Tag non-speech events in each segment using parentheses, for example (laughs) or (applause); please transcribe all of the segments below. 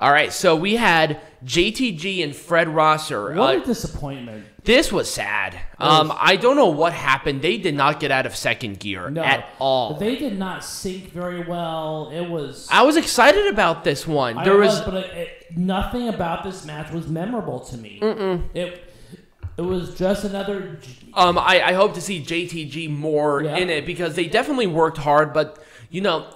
All right, so we had JTG and Fred Rosser. What Uh, a disappointment. this was sad. Um, I don't know what happened. They did not get out of second gear No, at all. They did not sync very well. It was. I was excited about this one. I There was, was, but it, it, nothing about this match was memorable to me. It it was just another. um, I, I hope to see JTG more Yeah. in it because they definitely worked hard. But you know,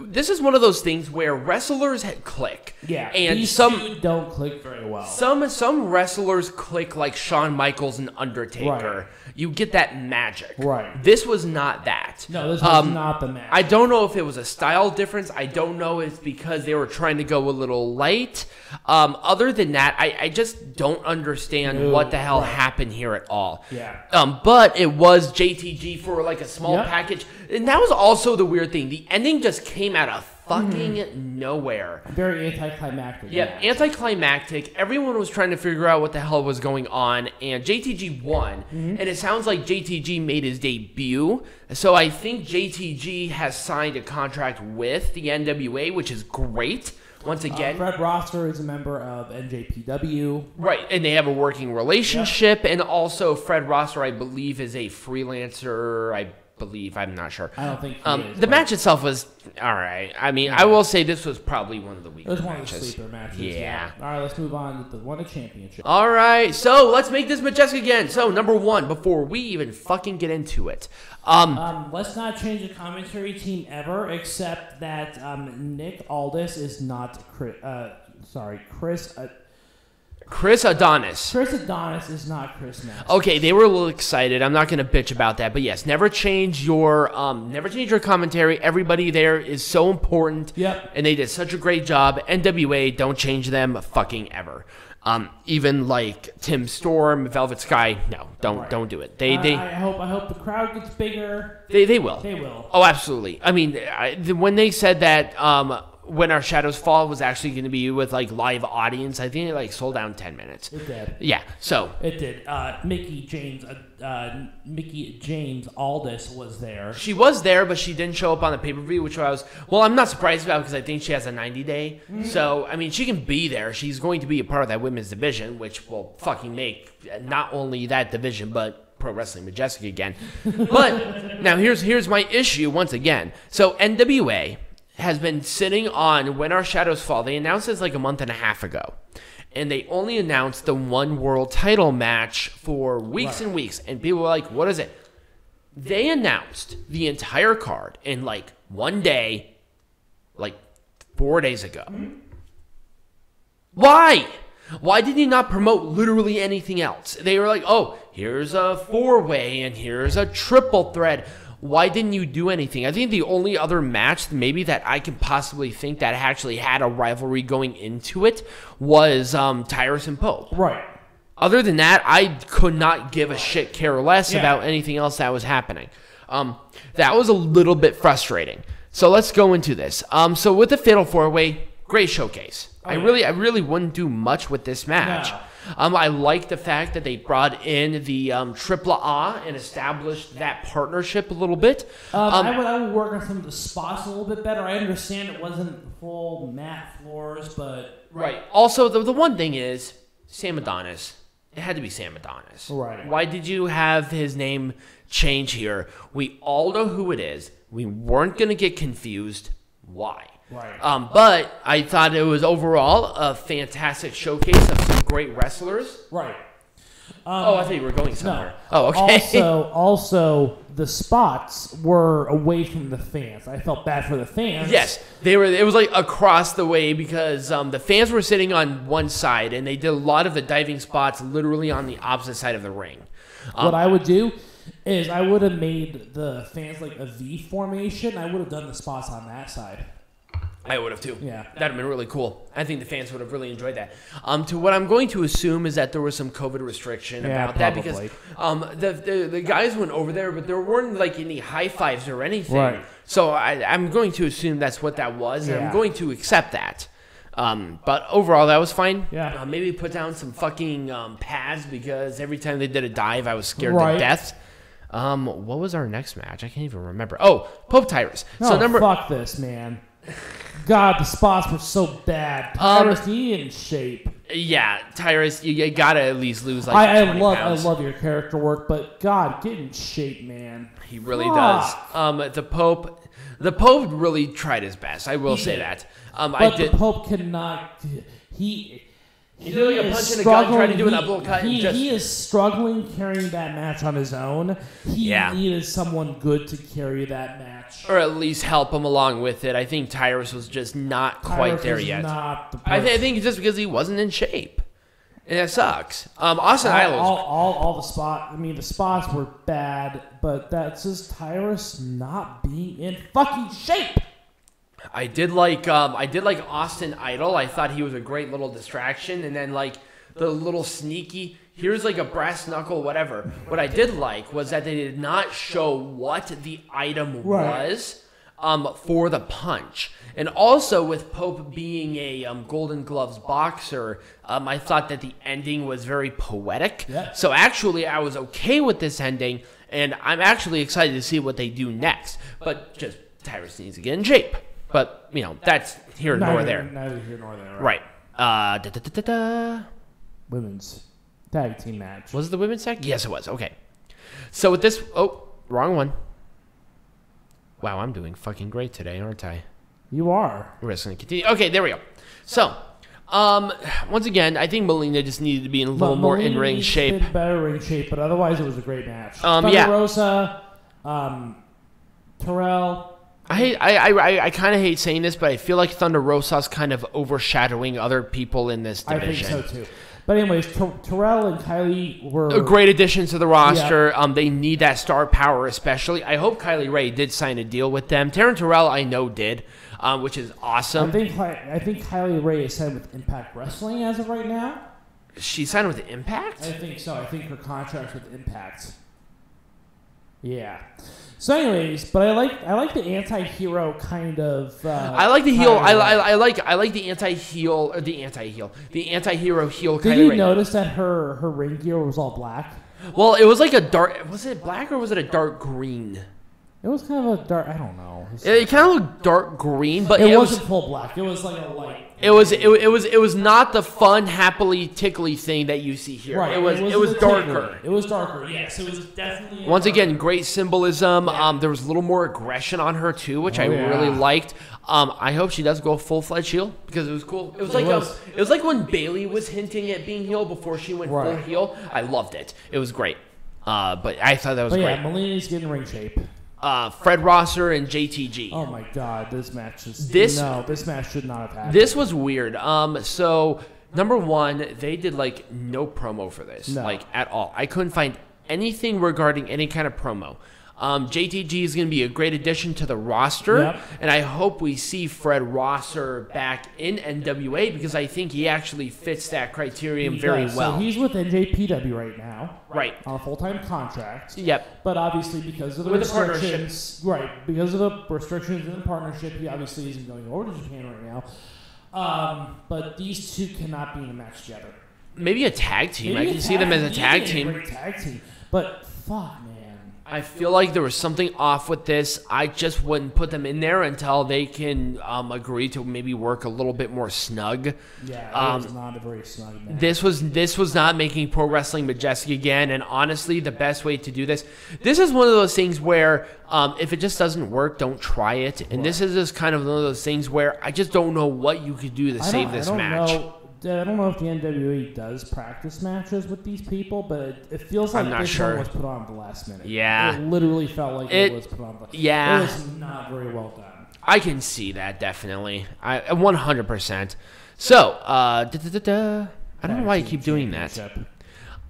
this is one of those things where wrestlers click. Yeah, and some don't click very well. Some some wrestlers click like Shawn Michaels and Undertaker. Right. You get that magic. Right. This was not that. no, this was Um, not the match. I don't know if it was a style difference. I don't know if it's because they were trying to go a little light. Um, other than that, I, I just don't understand what the hell right. happened here at all. Yeah. Um, but it was JTG for like a small Yep. package, and that was also the weird thing. The ending just came out of fucking Mm-hmm. nowhere. very anticlimactic. Yeah, anticlimactic. Everyone was trying to figure out what the hell was going on, and JTG won. Mm-hmm. And it sounds like JTG made his debut. So I think JTG has signed a contract with the NWA, which is great. Once again, Fred Rosser is a member of NJPW. right, and they have a working relationship. And also, Fred Rosser, I believe, is a freelancer. I believe. I'm not sure. I don't think Um, is, the match itself was all right. I mean, I will say this was probably one of the It was one of the matches. sleeper matches. Yeah. All right, let's move on to the one a championship. All right, so let's make this majestic again. So number one, before we even fucking get into it, um, Um, let's not change the commentary team ever, except that um, Nick Aldis is not Chris. Uh, sorry, Chris. Uh, Chris Adonis. Chris Adonis is not Chris Max. Okay, they were a little excited. I'm not gonna bitch about that, but yes, never change your um, never change your commentary. Everybody there is so important. Yep. And they did such a great job. NWA, don't change them fucking ever. Um, even like Tim Storm, Velvet Sky, no, don't Right. don't do it. They I, they, I hope I hope the crowd gets bigger. they they will. They will. Oh, absolutely. I mean, I, the, when they said that um, when our shadows fall was actually going to be with like live audience, I think it like sold out in ten minutes. It did. Yeah. So It did. Uh, Mickie James. Uh, uh, Mickie James Aldis was there. she was there, but she didn't show up on the pay per view, which I was well. I'm not surprised about because I think she has a 90 day. So I mean, she can be there. She's going to be a part of that women's division, which will fucking make not only that division but pro wrestling majestic again. But (laughs) now here's here's my issue once again. So NWA has been sitting on When Our Shadows Fall. They announced this like a month and a half ago. And they only announced the one world title match for weeks and weeks. And people were like, what is it? They announced the entire card in like one day, like four days ago. Why? Why did you not promote literally anything else? They were like, oh, here's a four way and here's a triple threat. Why didn't you do anything? I think the only other match, maybe that I can possibly think that actually had a rivalry going into it, was um, Tyrus and Pope. Right. Other than that, I could not give a shit, care less Yeah. about anything else that was happening. Um, that was a little bit frustrating. So let's go into this. Um, so with the Fatal Four Way, great showcase. I yeah. really, I really wouldn't do much with this match. No. Um, I like the fact that they brought in the um, Triple A and established that partnership a little bit. Um, Um, I, would, I would work on some of the spots a little bit better. I understand it wasn't full mat floors, but Right. Also, the, the one thing is Sam Adonis. It had to be Sam Adonis. Right. Why did you have his name change here? We all know who it is. We weren't going to get confused. Why? Right. Um, but I thought it was overall a fantastic showcase of some great wrestlers. right. Oh, I thought you were going somewhere. No. Oh, okay. Also, (laughs) also the spots were away from the fans. I felt bad for the fans. Yes, they were. It was like across the way because um, the fans were sitting on one side, and they did a lot of the diving spots literally on the opposite side of the ring. Um, What I would do is I would have made the fans like a V formation. I would have done the spots on that side. I would have too. Yeah. that'd have been really cool. I think the fans would have really enjoyed that. Um, to what I'm going to assume is that there was some COVID restriction Yeah, about that because um, the, the the guys went over there, but there weren't like any high fives or anything. Right. So I, I'm going to assume that's what that was, and Yeah. I'm going to accept that. Um, but overall, that was fine. Yeah. Uh, maybe put down some fucking um, pads because every time they did a dive, I was scared Right. to death. Um, what was our next match? I can't even remember. Oh, Pope Tyrus. No, so number fuck this, man. (laughs) God, the spots were so bad. Um, Tyrus, he in shape. Yeah, Tyrus, you, you gotta at least lose like I, I love pounds. I love your character work, but God, get in shape, man. He really does. Um, the Pope, the Pope really tried his best. I will He say did. that. Um, I But did. the Pope cannot. He. He did like a is punch in the gun, tried to do an struggling- uppercut He, just- he is struggling carrying that match on his own. He Yeah. needed someone good to carry that match. Or at least help him along with it. I think Tyrus was just not quite Tyrus there yet. The I, th- I think it's just because he wasn't in shape, and that sucks. Um, Austin all, Idol. all, all, all the spot. I mean, the spots were bad, but that's just Tyrus not being in fucking shape. I did like um, I did like Austin Idol. I thought he was a great little distraction, and then like the little sneaky. Here's like a brass knuckle, whatever. What I did like was that they did not show what the item Right. was um, for the punch. And also with Pope being a um, Golden Gloves boxer, um, I thought that the ending was very poetic. Yeah. So actually, I was okay with this ending, and I'm actually excited to see what they do next. But just Tyrus needs to get in shape. But you know that's here nor there. Neither here nor there. Right. Uh, da, da, da, da, da. Women's tag team match. Was it the women's tag? Yes, it was. Okay. So with this, oh, wrong one. Wow, I'm doing fucking great today, aren't I? You are. We're just gonna continue. Okay, there we go. So, um, once again, I think Melina just needed to be in a little But more in ring shape. better ring shape, but otherwise it was a great match. Um, Thunder yeah. Rosa, um, Terrell. I hate, I, I, I, I kind of hate saying this, but I feel like Thunder Rosa's kind of overshadowing other people in this division. I think so too. But anyways, Ter- Terrell and Kylie were A great addition to the roster. Um, they need that star power, especially. I hope Kylie Rae did sign a deal with them. Taryn Terrell, I know, did, um, which is awesome. I think I think Kylie Rae is signed with Impact Wrestling as of right now. She signed with Impact. I think so. I think her contract's with Impact. Yeah. So, anyways, but I like I like the anti-hero kind of. Uh, I like the heel. I, I, I like I like the anti-heel or the anti-heel, the anti-hero heel. Kind of. Did you notice that her her ring gear was all black? Well, it was like a dark. Was it black or was it a dark green? It was kind of a dark. I don't know. It, It, kind of looked dark green, but it it, was. wasn't full black. It was like a light. It was it, it was it was not the fun, happily tickly thing that you see here. Right. It was it, was darker. It was darker. Yes. It was definitely. Once darker. again, great symbolism. Um, there was a little more aggression on her too, which I Oh, yeah. really liked. Um, I hope she does go full fledged heel because it was cool. It was like was. Um, it was like when Bayley was hinting at being heel before she went full Right. heel. I loved it. It was great. Uh, but I thought that was But great. yeah, Melina's getting ring shape. Uh, Fred Rosser and JTG. Oh my god, this match is This- no, this match should not have happened. This was weird. Um, so number one, they did like no promo for this, No. like at all. I couldn't find anything regarding any kind of promo. Um, JTG is going to be a great addition to the roster, Yep. and I hope we see Fred Rosser back in NWA because I think he actually fits that criterion very does. well. So he's with NJPW right now right. on a full time contract. Yep. But obviously, because of the With the restrictions, right? Because of the restrictions in the partnership, he obviously isn't going over to Japan right now. Um, but these two cannot be in a match together. Maybe a tag team. I can see them as a tag team. tag team. But fuck, man. I feel like there was something off with this. I just wouldn't put them in there until they can um, agree to maybe work a little bit more snug. Yeah, Um, was not a very snug match. This was this was not making pro wrestling majestic again. And honestly, the best way to do this, this is one of those things where um, if it just doesn't work, don't try it. And this is just kind of one of those things where I just don't know what you could do to I save this I don't match. Know, I don't know if the NWA does practice matches with these people, but it, it feels like I'm not this sure. one was put on at the last minute. Yeah. it literally felt like it, It- was put on. The, yeah. it was not very well done. I can see that definitely. I 100%. So, uh, da, da, da. I don't know why you keep doing that.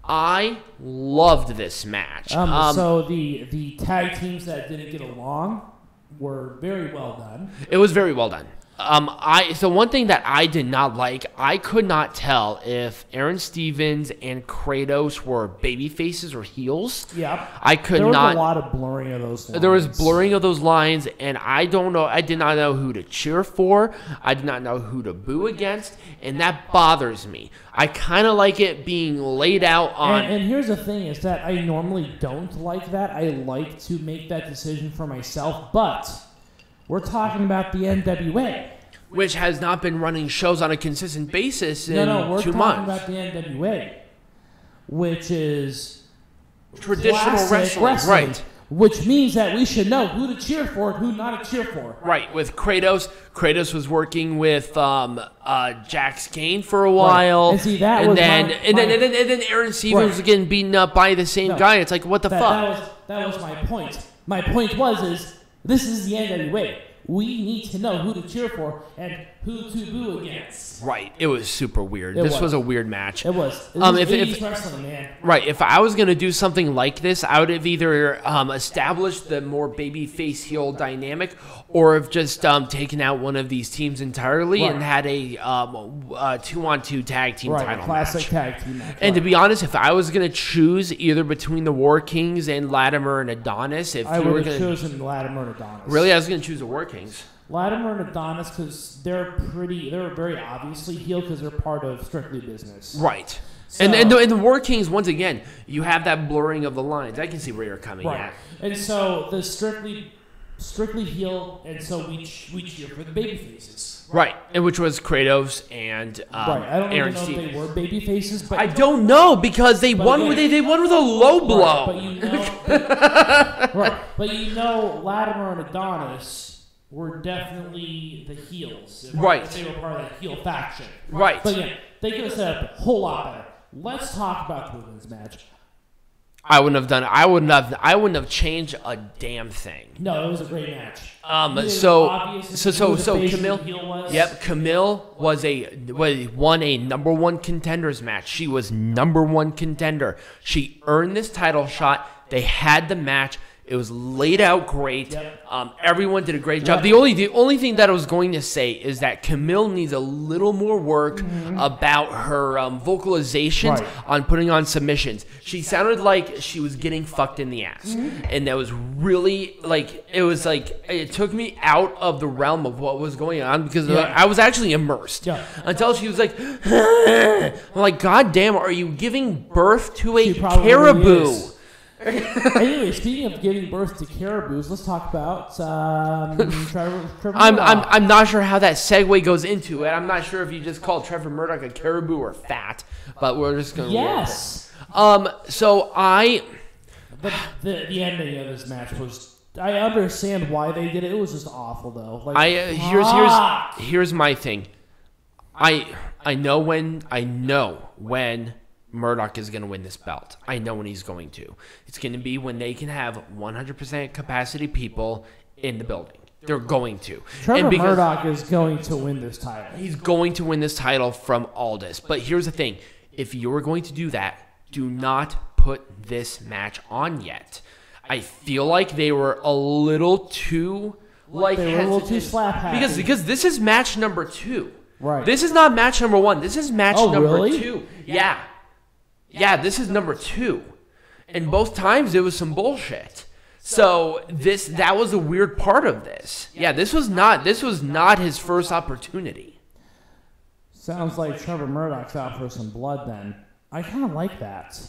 I loved this match. Um, Um, so the the tag teams that didn't get along were very well done. It was very well done. Um, I so one thing that I did not like, I could not tell if Aron Stevens and Kratos were baby faces or heels. Yep. I could there was not. a lot of blurring of those. Lines. There was blurring of those lines, and I don't know. I did not know who to cheer for. I did not know who to boo against, and that bothers me. I kind of like it being laid out on. And, and here's the thing: is that I normally don't like that. I like to make that decision for myself, but We're talking about the NWA. Which has not been running shows on a consistent basis in No, no, we're two talking months. about the NWA, which is Traditional classic wrestling, right? Which means that we should know who to cheer for and who not to cheer for. Right, with Kratos. Kratos was working with um, uh, Jax Dane for a while, And see, that and then my- and then my- and then and then Aron Stevens Right. was getting beaten up by the same No. guy. It's like what the That, fuck? that was that was my point. My point was is this is the NWA. We need to know who to cheer for and who to boo against. right, it was super weird. It this was. was a weird match. It was. It Um, was if- 80s if- wrestling, man. Right. If I was gonna do something like this, I would have either um, established the more baby face heel dynamic, or have just um, taken out one of these teams entirely and had a um, uh, two-on-two tag team Right, a title classic match. tag team match. And to be honest, if I was gonna choose either between the War Kings and Latimer and Adonis, if I you were would have gonna chosen Latimer and Adonis. really, I was gonna choose the War Kings. Latimer and Adonis because they're pretty, they're very obviously heel because they're part of Strictly Business. Right. and, and, the, and the War Kings, once again, you have that blurring of the lines. I can see where you're coming Right. at. And so the Strictly, Strictly heel, and so we we cheer for the baby faces. Right, and which was Kratos and um, right. I don't Aron know Stevens. if they were baby faces, but I don't know because they won. again- with they, they won with a low blow. Right, but you know, (laughs) right? But you know, Latimer and Adonis were definitely the heels. Right. They were part of the heel faction. right. But yeah, they could have set up a whole lot better. Let's talk about the women's match. I wouldn't have done. I wouldn't have. I wouldn't have changed a damn thing. No, it was a great match. Um. So so so so Kamille. was. Yep, Kamille was a was won a number one contenders match. She was number one contender. She earned this title shot. They had the match. It was laid out great. Yep. Um, everyone did a great job. Yep. The only the only thing that I was going to say is that Kamille needs a little more work about her um, vocalizations Right. on putting on submissions. She sounded like she was getting fucked in the ass, Mm-hmm. and that was really like it was like it took me out of the realm of what was going on because Yeah. I was actually immersed Yeah. until she was like, (laughs) I'm like, God damn, are you giving birth to a caribou? is. (laughs) anyway, speaking of giving birth to caribous, let's talk about um, (laughs) Trevor. Trevor I'm, I'm, I'm not sure how that segue goes into it. I'm not sure if you just called Trevor Murdoch a caribou or fat, but we're just going to yes. Um, so I, The, the, the ending of this match was. I understand why they did it. It was just awful, though. Like, I uh, here's here's here's my thing. I I know when I know when Murdoch is going to win this belt. I know when he's going to. It's going to be when they can have 100% capacity people in the building. They're going to. Trevor And because- Murdoch is going to win this title. He's going to win this title from Aldis. But here's the thing if you're going to do that, do not put this match on yet. I feel like they were a little too like They were a little too hesitant. slap happy. because because this is match number two. Right. This is not match number one. This is match Oh, number really? two. Yeah. Yeah, this is number two. And both times it was some bullshit. So this that was a weird part of this. Yeah, this was not this was not his first opportunity. Sounds like Trevor Murdoch's out for some blood. Then I kind of like that.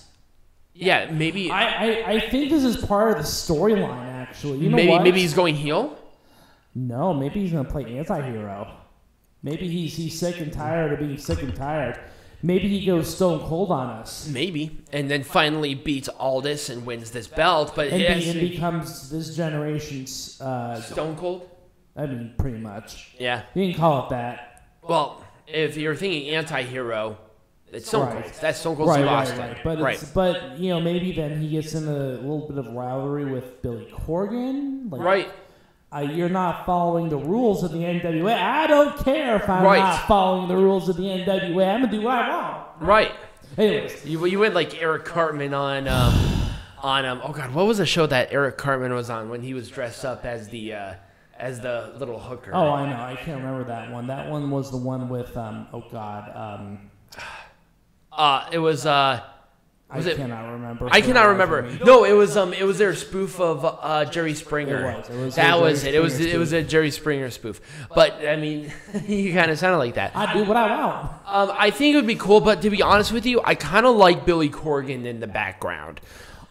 Yeah, maybe I, I, I think this is part of the storyline. Actually, you know maybe what? maybe he's going heel. no. Maybe he's gonna play anti-hero. Maybe he's he's sick and tired of being sick and tired. Maybe he goes stone cold on us Maybe. And then finally beats Aldis and wins this belt. But and, yes, be, and becomes this generation's. Uh, Stone Cold? I mean, pretty much. Yeah. You can call it that. Well, if you're thinking anti hero, it's Stone Right. Cold. That's Stone Cold Right, Steve right, Austin. right. But right. but you know maybe then he gets in a little bit of rivalry with Billy Corgan. Like, right. Uh, you're not following the rules of the NWA. I don't care if I'm Right. not following the rules of the NWA. I'm gonna do what I want. Right. Anyways, You, you went like Eric Cartman on um, on um, oh god, what was the show that Eric Cartman was on when he was dressed up as the uh, as the little hooker? oh, I know. I can't remember that one. That one was the one with um. Oh God. Um. uh, it was uh, Was I it- cannot remember. I cannot remember. No, it was um, it was their spoof of uh, Jerry Springer. It was. It was that was Jerry it. It was Springer it was a Jerry Springer spoof. But I mean, (laughs) you kind of sounded like that. I do what I want. Um, I think it would be cool, but to be honest with you, I kind of like Billy Corgan in the background.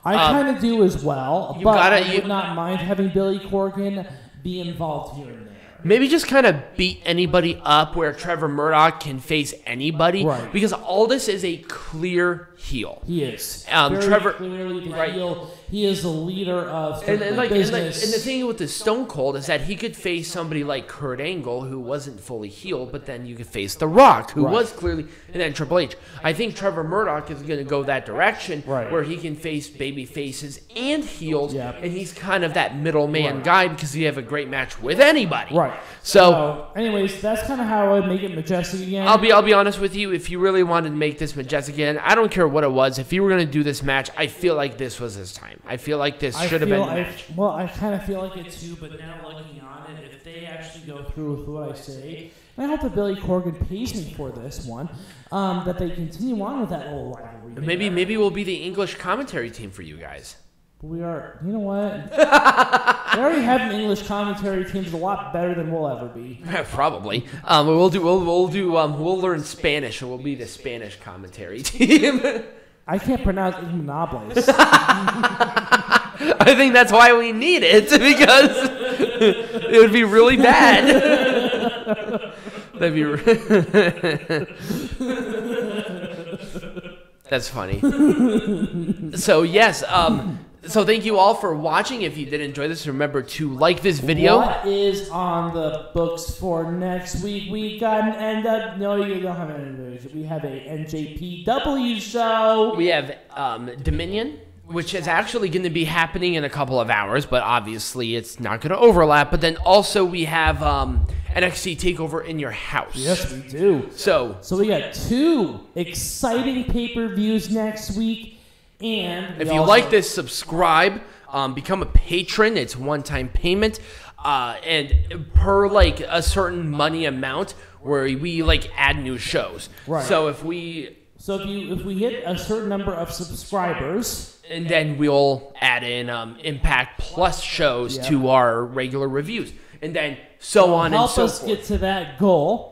I kind of do as well, Um, but gotta- I you- would not mind having Billy Corgan be involved here and there. Maybe just kind of beat anybody up where Trevor Murdoch can face anybody. Right. Because Aldis is a clear heel. He is. Um, Very Trevor- clearly the right. heel. He is the leader of And, the and like, and, like, business. and the thing with the Stone Cold is that he could face somebody like Kurt Angle who wasn't fully healed, but then you could face The Rock who Right. was clearly, and then Triple H. I think Trevor Murdoch is going to go that direction Right. where he can face baby faces and heels, Yeah. and he's kind of that middleman Right. guy because he have a great match with anybody. right. So. So, anyways, that's kind of how I would make it majestic again. I'll be I'll be honest with you. If you really wanted to make this majestic again, I don't care what it was. If you were gonna do this match, I feel like this was his time. I feel like this should have been. I, well, I kind of feel like it too, but now looking on it, if they actually go through with what I say, and I hope that Billy Corgan pays me for this one, um, that they continue on with that little rivalry. Maybe maybe we'll be the English commentary team for you guys. We are. You know what? (laughs) we already have an English commentary team that's a lot better than we'll ever be. (laughs) Probably. Um, we'll do we'll we'll do um we'll learn Spanish and we'll be the Spanish commentary (laughs) team. I can't pronounce Ignobles. I think that's why we need it because it would be really bad. That'd be. That's funny. so yes, um, so thank you all for watching. If you did enjoy this, remember to like this video. What is on the books for next week? We got an end up. No, you don't have an end. We have a NJPW show. We have um, Dominion, which is actually going to be happening in a couple of hours, but obviously it's not going to overlap. But then also we have um, NXT Takeover in your house. Yes, we do. So So we got two exciting pay-per-views next week, and if you also- like this, subscribe, um, become a patron. It's one-time payment, uh, and per like a certain money amount, where we like add new shows. Right. So if we so if you if we hit a certain number of subscribers, and then we'll add in um, Impact Plus shows Yep. to our regular reviews, and then so on and help so us forth. get to that goal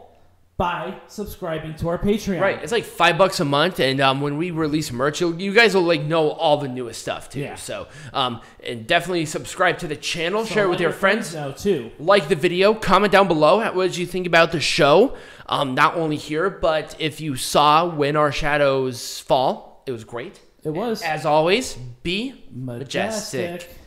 by subscribing to our Patreon. Right, it's like five bucks a month, and um, when we release merch, you'll, guys will like know all the newest stuff too. Yeah. So, um, and definitely subscribe to the channel, So share it with your friends, know too. like the video, comment down below what did you think about the show. Um, not only here, but if you saw when our shadows fall, it was great. It was As always, be majestic. majestic.